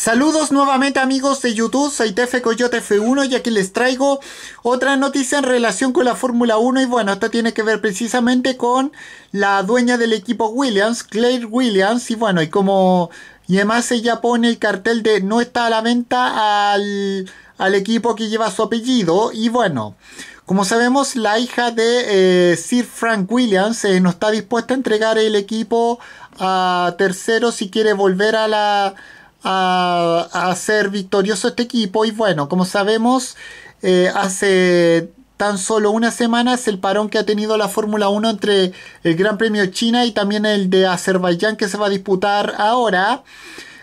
Saludos nuevamente amigos de YouTube, soy Tefe Coyote F1 y aquí les traigo otra noticia en relación con la Fórmula 1 y bueno, esta tiene que ver precisamente con la dueña del equipo Williams, Claire Williams. Y bueno, y como y además ella pone el cartel de no está a la venta al, equipo que lleva su apellido. Y bueno, como sabemos la hija de eh, Sir Frank Williams eh, no está dispuesta a entregar el equipo a tercero si quiere volver a la a, ser victorioso este equipo. Y bueno, como sabemos, eh, hace tan solo unas semanas el parón que ha tenido la Fórmula 1 entre el Gran Premio China y también el de Azerbaiyán que se va a disputar ahora.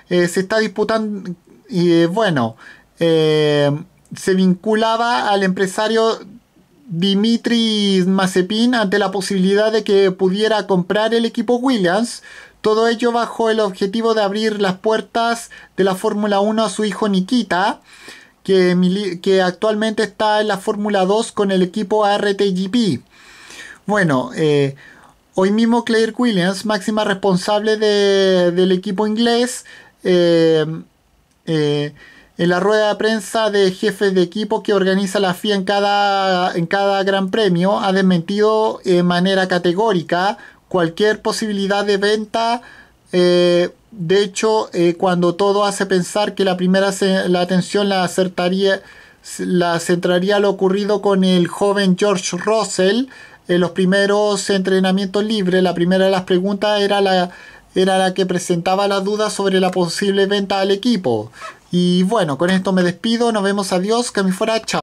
Eh, se está disputando y bueno, eh, se vinculaba al empresario Dimitri Mazepin ante la posibilidad de que pudiera comprar el equipo Williams todo ello bajo el objetivo de abrir las puertas de la Fórmula 1 a su hijo Nikita, que, actualmente está en la Fórmula 2 con el equipo RTGP. Bueno, eh, hoy mismo Claire Williams, máxima responsable del equipo inglés, eh, eh, en la rueda de prensa de jefe de equipo que organiza la FIA en cada, en cada gran premio, ha desmentido de manera categórica cualquier posibilidad de venta. Eh, de hecho, eh, cuando todo hace pensar que la primera la atención la acertaría, la centraría lo ocurrido con el joven George Russell en los primeros entrenamientos libres. La primera de las preguntas era la, era la que presentaba la duda sobre la posible venta al equipo. Y bueno, con esto me despido. Nos vemos. Adiós. Que me fuera. Chao.